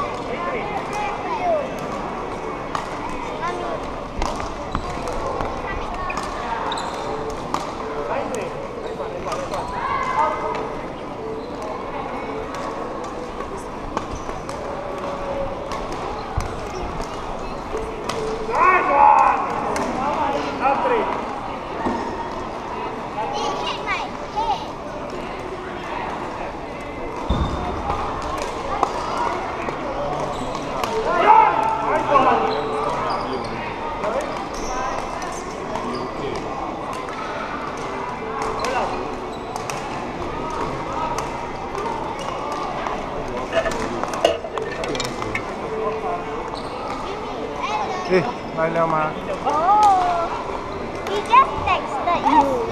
Yeah. เร็วมา Oh, he just texted you.